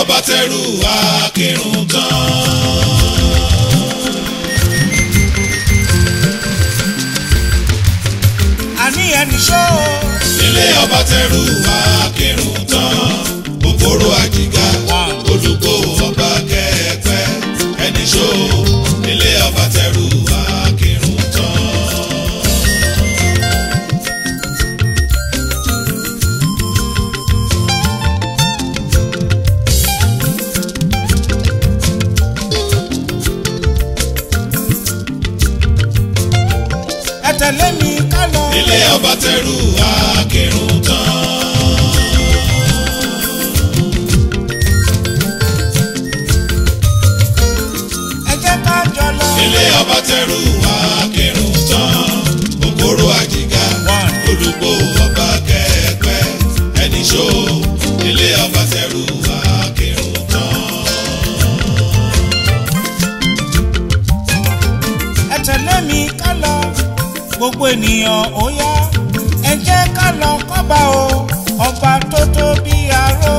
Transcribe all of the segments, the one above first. ọba tẹrù akírun gan-an. àní ẹni ṣó. ilé ọba tẹrù akírun gan tẹ̀lé ká lọ. ilé ọba tẹrù akérùn tán. ẹ jẹ́ ká jọ lọ. ilé ọba tẹrù akérùn tán. òkúrò àjìgá olùgbò ọba kẹ̀kẹ́ ẹni ṣó ilé ọba. gbogbo ènìyàn ó yá ẹ jẹ́ ká lọ kọ́ba o ọba tó tó bí aró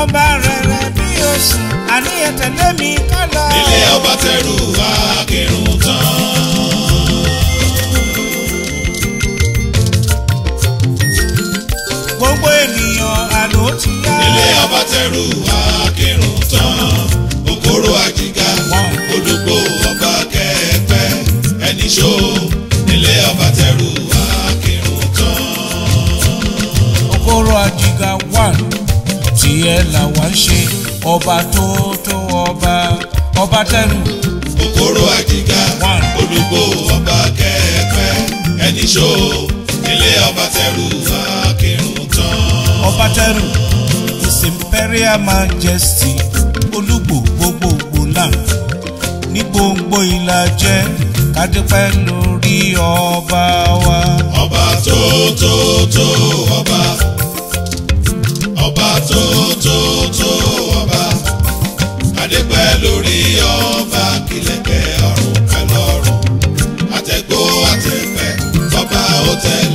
ọba rere bí oṣù àníyàn tẹ̀lé mi ká lọ. ilé ọba ọba jìgà one tiẹ̀ làwa ń ṣe ọba tó tó ọba ọba tẹ́rù. kòkòrò àjìgà olùgbò ọba kẹ́ẹ̀pẹ́ ẹni ṣó ilé ọba tẹ́rù akírun tán. ọba tẹ́rù his imperial majesty olùgbò gbogbogbò land ní gbogbo ìlàjẹ kádúpẹ́ lórí ọba wa. ọba tó tó tó ọba òtótó ọba adépẹ́ lórí ọba kìlẹ̀kẹ́ ọ̀run kẹlọ́run àtẹ̀gbó àtẹ̀fẹ́ ọba ó tẹ̀lé.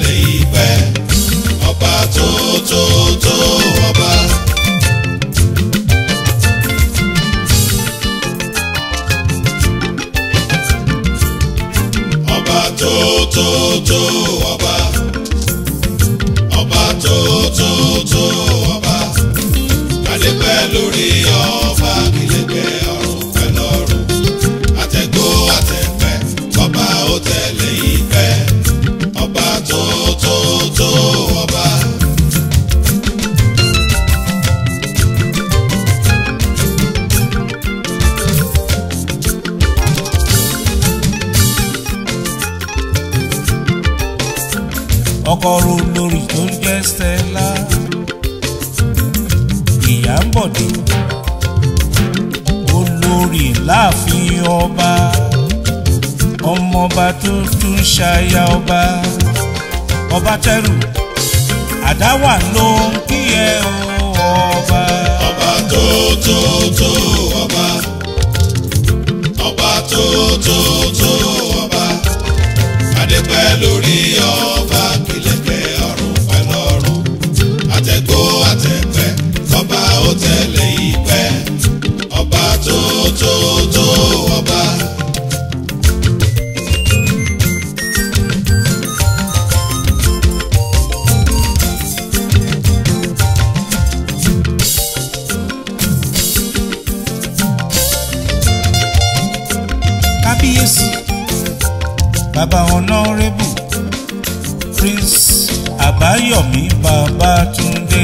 ọkọ olórí tó ń jẹ́ Stella Ìyábọ̀dé olórí láàfin ọba ọmọọba tó tún ṣaya ọba ọba tẹrù àdáwà ló ń kí ẹ o. ọ̀nàrẹ́bù Prince Àbáyọ̀mí Babátúndé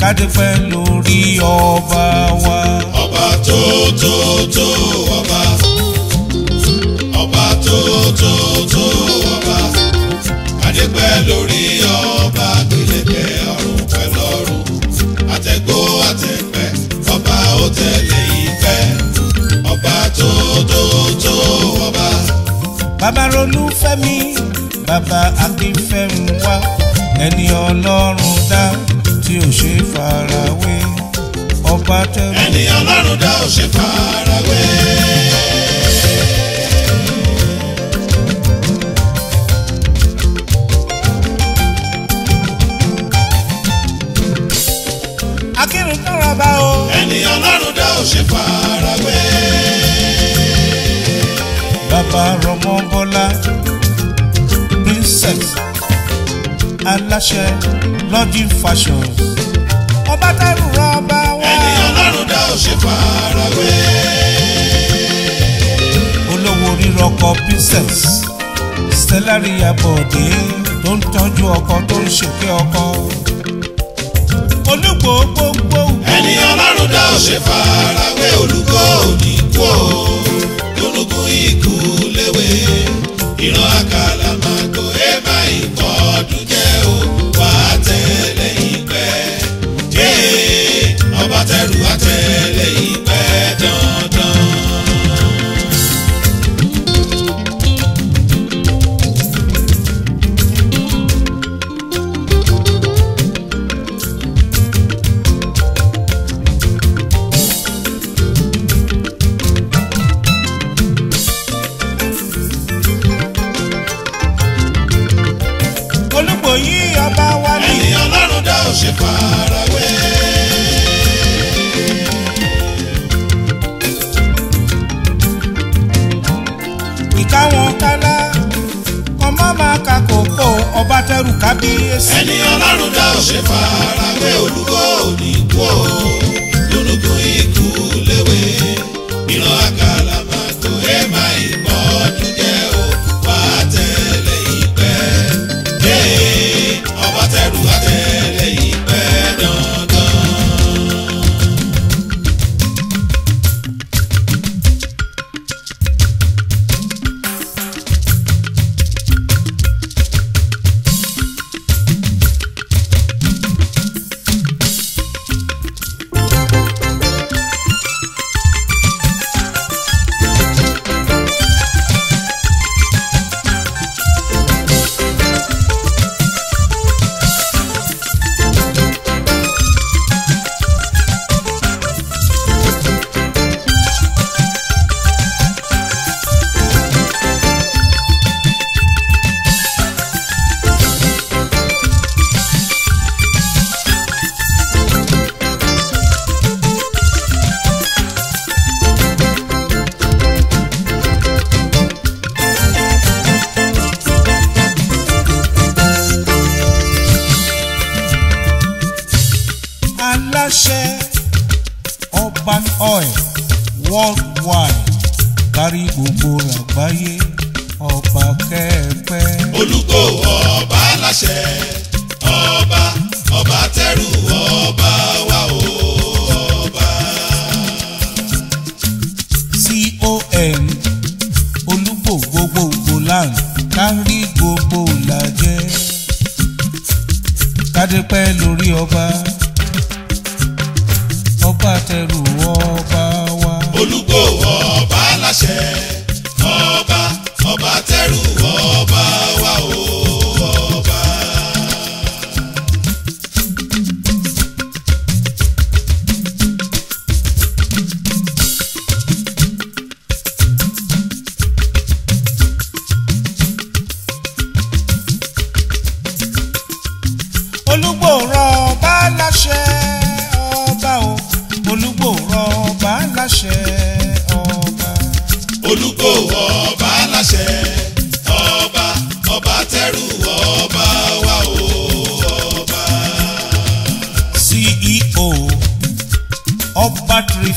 kádépẹ́ lórí ọba wa. ọba tó tó tó ọba ọba tó tó tó ọba kádépẹ́ lórí ọba gbẹlẹgbẹ ọ̀run pẹ̀lú ọ̀run àtẹ̀gbọ́ ọba ó tẹ̀lé ìfẹ́ ọba tó bàbá Rolúfẹ́mi bàbá Akínfẹ́miwá ẹni ọlọ́run dá tí ò ṣe farawé ọba tẹ́lẹ̀. ẹni ọlọ́run dá ò ṣe farawé. akínrun tán ra bá o. ẹni ọlọ́run dá ò ṣe farawé. Faromọ́bọ́lá princess aláṣẹ lodging fashion ọba tẹ́rù rọ́ọ̀bá wá. ẹni ọlọ́run dá ò ṣe farawé. olówó rírọ ọkọ princess stellari abode tó ń tọ́jú ọkọ tó ń ṣèké ọkọ. olúgbò gbogbo. ẹni ọlọ́run dá ò ṣe farawé olùkọ́ òní kú orogún ikú léwe ìran àkàlà máa tẹrù kábíyèsí. ẹni ọlọ́run dá ò ṣe fara wé olúwo ò kú o lórúkọ yìí kárí gbogbo àgbáyé ọba kẹfẹ. olùkọ́ ọba aláṣẹ ọba ọba tẹ́rù ọba wa o ọba. com olùgbò gbogbogbò land kárí gbogbo làjẹ kádépẹ́ lórí ọba ọba tẹ́rù ọba wa. olùkọ́ ọba.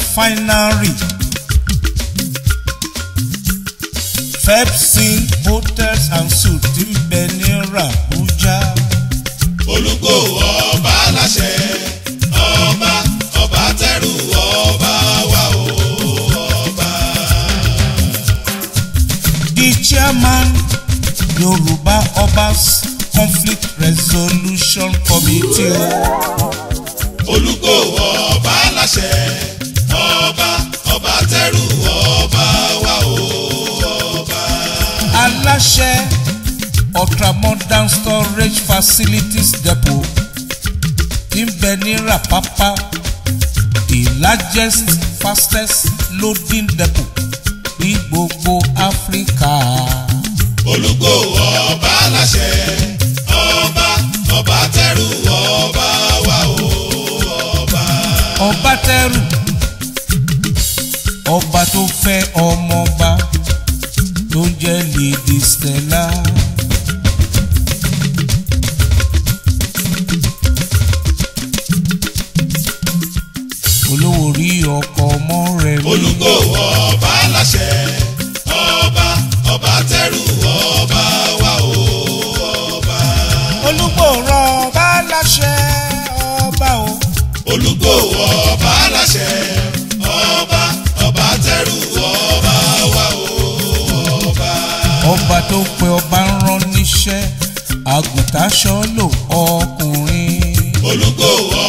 Refinery Fepsin Hotels and Suites ti ń bẹ ní Abuja. Olùkọ́ ọba aláṣẹ ọba ọba tẹrù ọba wa o ọba. The chairman Yorùbá Obas Conflict Resolution Committee. Olùkọ́ ọba aláṣẹ ọba ọba tẹrù ọba wa o ọba. aláṣẹ ultramodern storage facilities depot ń bẹ ní Rapapa the largest fastest loading depot ní gbogbo Áfíríkà. olùkó ọba aláṣẹ ọba ọba tẹrù ọba wa o ọba. ọba tẹrù ọba tó fẹ́ ọmọba tó ń jẹ́ Lady Stella. olówó rí ọkọ ọmọ rẹ̀ mú. olùgbò wọ́ọ́. tó pe ọba ń rán níṣẹ́ àgùntàn lò ọkùnrin. olùkọ́ wa.